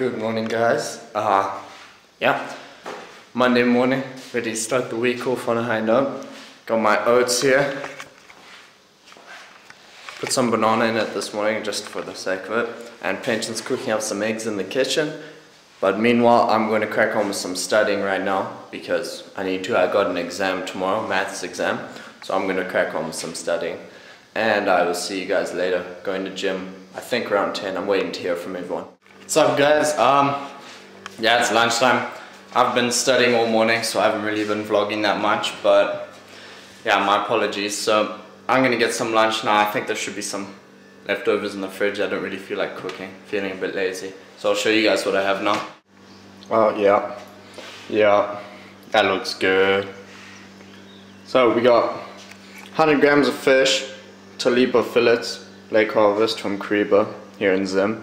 Good morning, guys. Uh, yeah, Monday morning, ready to start the week off on a high note. Got my oats here. Put some banana in it this morning just for the sake of it. And Patience's cooking up some eggs in the kitchen. But meanwhile, I'm going to crack on with some studying right now because I need to. I got an exam tomorrow, maths exam. So I'm going to crack on with some studying. And I will see you guys later. Going to gym, I think around 10. I'm waiting to hear from everyone. What's up, guys? Um, yeah, it's lunchtime. I've been studying all morning, so I haven't really been vlogging that much. But yeah, my apologies. So I'm gonna get some lunch now. I think there should be some leftovers in the fridge. I don't really feel like cooking. Feeling a bit lazy. So I'll show you guys what I have now. Oh yeah, yeah, that looks good. So we got 100 grams of fish, Tilapia fillets, Lake Harvest from Kariba here in Zim.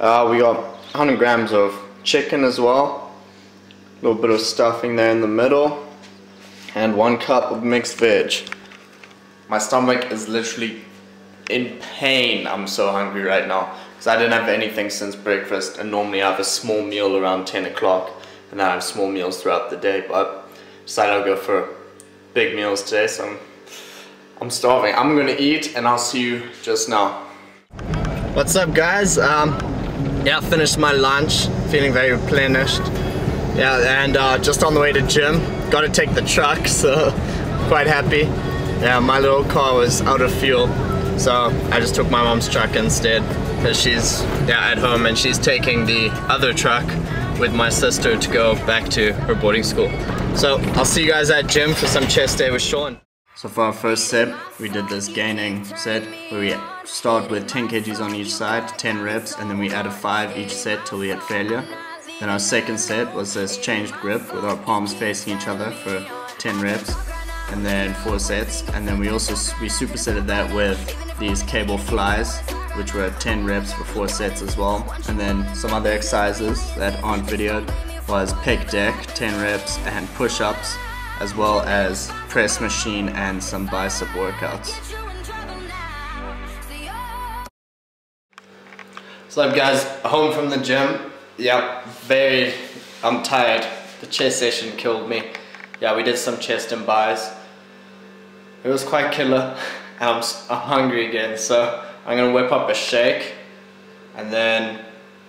Uh, we got 100 grams of chicken as well, a little bit of stuffing there in the middle, and one cup of mixed veg. My stomach is literally in pain. I'm so hungry right now because I didn't have anything since breakfast and normally I have a small meal around 10 o'clock and I have small meals throughout the day but decided I'll go for big meals today so I'm, I'm starving. I'm gonna eat and I'll see you just now. What's up guys? Um, yeah, finished my lunch, feeling very replenished. Yeah, and uh, just on the way to gym, got to take the truck, so quite happy. Yeah, my little car was out of fuel, so I just took my mom's truck instead, because she's yeah, at home and she's taking the other truck with my sister to go back to her boarding school. So I'll see you guys at gym for some chest day with Sean. So for our first set, we did this gaining set where we start with 10 kgs on each side, 10 reps, and then we added 5 each set till we hit failure. Then our second set was this changed grip with our palms facing each other for 10 reps and then four sets. And then we also we supersetted that with these cable flies which were 10 reps for four sets as well. And then some other exercises that aren't videoed was pec deck 10 reps and push-ups as well as press machine and some bicep workouts. So up guys home from the gym. Yep very I'm tired. The chest session killed me. Yeah we did some chest and buys it was quite killer. I'm, I'm hungry again, so I'm gonna whip up a shake and then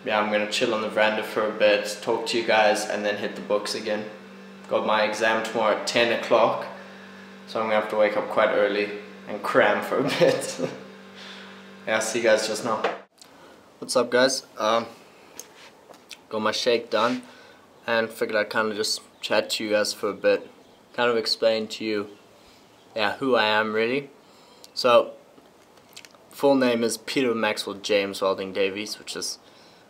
yeah, I'm gonna chill on the veranda for a bit, talk to you guys, and then hit the books again. Got my exam tomorrow at 10 o'clock, so I'm gonna have to wake up quite early and cram for a bit. yeah, I'll see you guys just now. What's up, guys? Um, got my shake done, and figured I'd kind of just chat to you guys for a bit, kind of explain to you yeah, who I am really. So, full name is Peter Maxwell James Wilding Davies, which is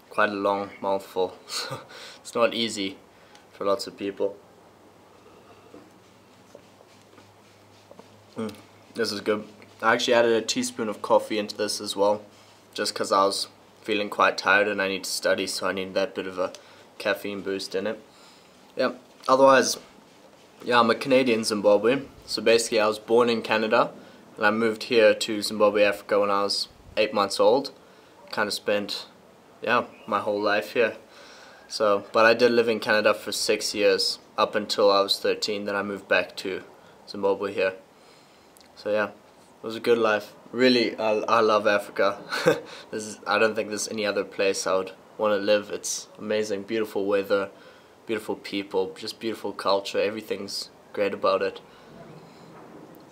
quite a long mouthful. it's not easy for lots of people. Mm, this is good. I actually added a teaspoon of coffee into this as well, just because I was feeling quite tired and I need to study, so I need that bit of a caffeine boost in it. Yeah, otherwise, yeah, I'm a Canadian Zimbabwean. So basically I was born in Canada and I moved here to Zimbabwe, Africa when I was eight months old. Kind of spent, yeah, my whole life here. So, but I did live in Canada for six years up until I was 13. Then I moved back to Zimbabwe here. So yeah, it was a good life. Really, I, I love Africa. this is, I don't think there's any other place I would want to live. It's amazing, beautiful weather beautiful people, just beautiful culture. Everything's great about it.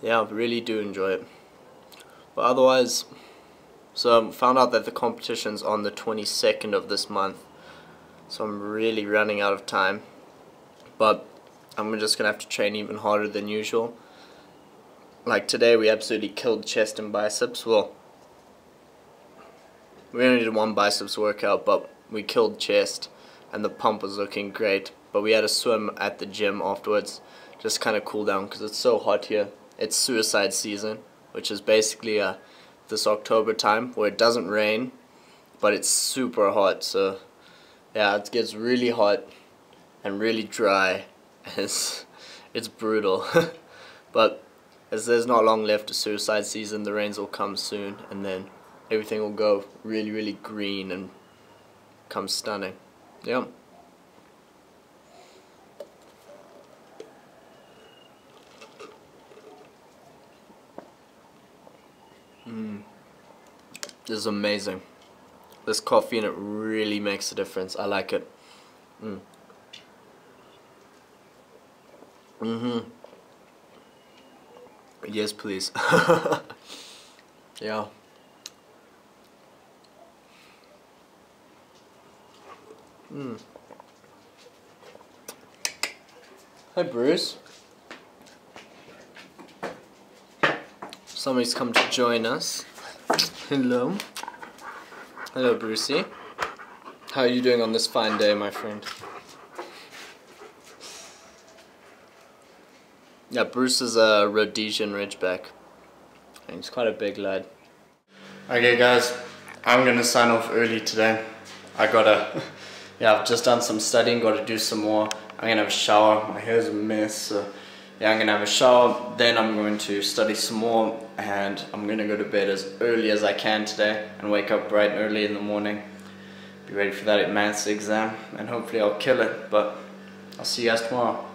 Yeah, I really do enjoy it. But otherwise, so I found out that the competition's on the 22nd of this month. So I'm really running out of time. But I'm just going to have to train even harder than usual. Like today we absolutely killed chest and biceps. Well, we only did one biceps workout, but we killed chest and the pump was looking great. But we had a swim at the gym afterwards, just kind of cool down because it's so hot here. It's suicide season, which is basically uh, this October time where it doesn't rain, but it's super hot. So yeah, it gets really hot and really dry. It's it's brutal, but as there's not long left to suicide season, the rains will come soon, and then everything will go really really green and come stunning. Yeah. Mm. This is amazing. This coffee in it really makes a difference. I like it. Mm. Mm-hmm. Yes, please. yeah. Mm. Hi, Bruce. Somebody's come to join us. Hello. Hello, Brucey. How are you doing on this fine day, my friend? Yeah, Bruce is a Rhodesian Ridgeback. And he's quite a big lad. Okay, guys, I'm gonna sign off early today. I gotta, yeah, I've just done some studying, gotta do some more. I'm gonna have a shower, my hair's a mess, so yeah, I'm gonna have a shower, then I'm going to study some more, and I'm gonna go to bed as early as I can today, and wake up bright and early in the morning. Be ready for that maths exam, and hopefully I'll kill it, but I'll see you guys tomorrow.